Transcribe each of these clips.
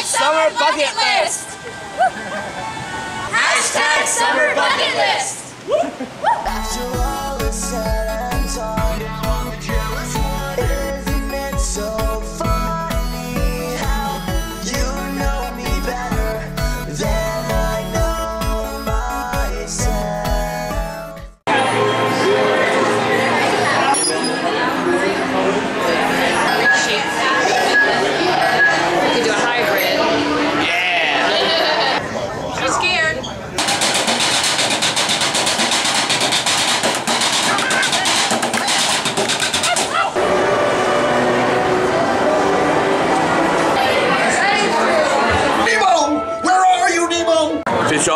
Hashtag summer bucket list. Hashtag summer bucket list.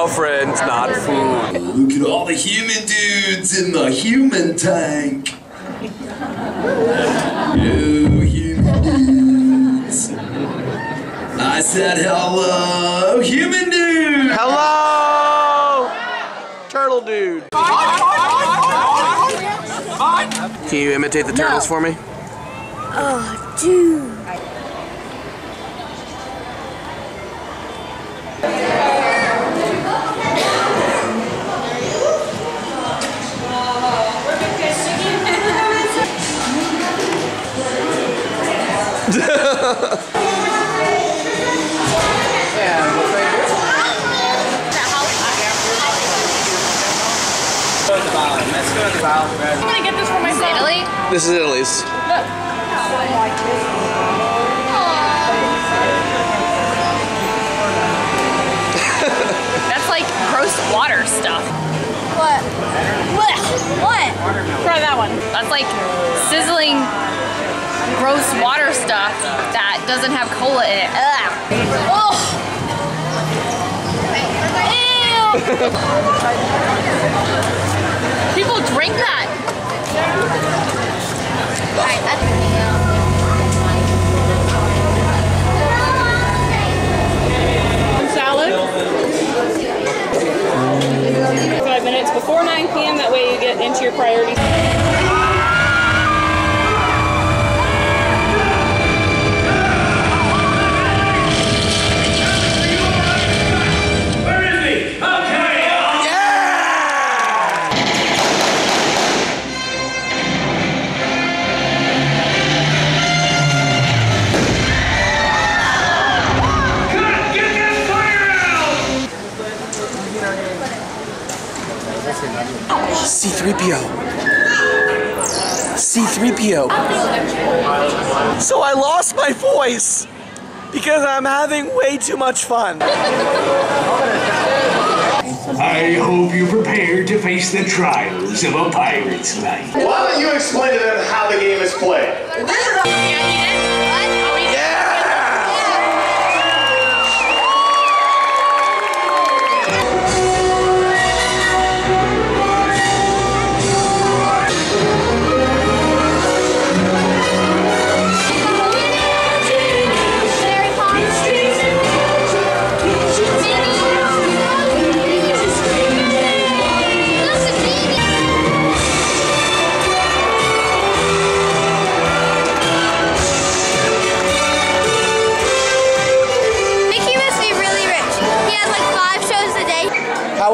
Fish friends, not food. Look at all the human dudes in the human tank. You human dudes. I said hello, human dude. Hello, turtle dude. Can you imitate the turtles for me? Oh, dude. I'm gonna get this for myself. Italy? This is Italy's. That's like gross water stuff. What? What? What? Try that one. That's like sizzling gross water stuff that doesn't have cola in it. Ugh. Oh. Ew. People drink that. salad. Five minutes before 9 p.m. That way you get into your priorities. C3PO. C3PO. So I lost my voice because I'm having way too much fun. I hope you're prepared to face the trials of a pirate's life. Why don't you explain to them how the game is played?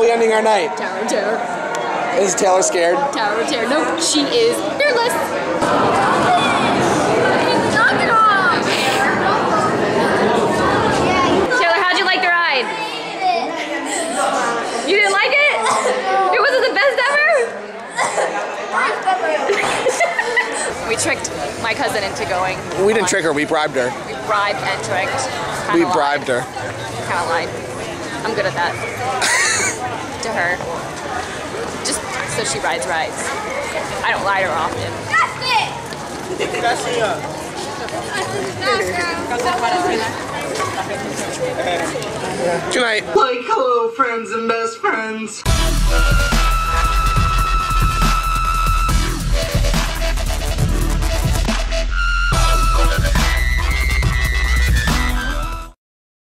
We ending our night? Tower terror. Is Taylor scared? Tower terror. No, she is fearless. Knock it off. Taylor, how'd you like the ride? You didn't like it? It wasn't the best ever? we tricked my cousin into going. We didn't trick her, we bribed her. We bribed and tricked. Kinda We lied. bribed her. Kind of lied. I'm good at that. To her. Just so she rides rides. I don't lie to her often. That's it. Good night. Like hello, friends and best friends.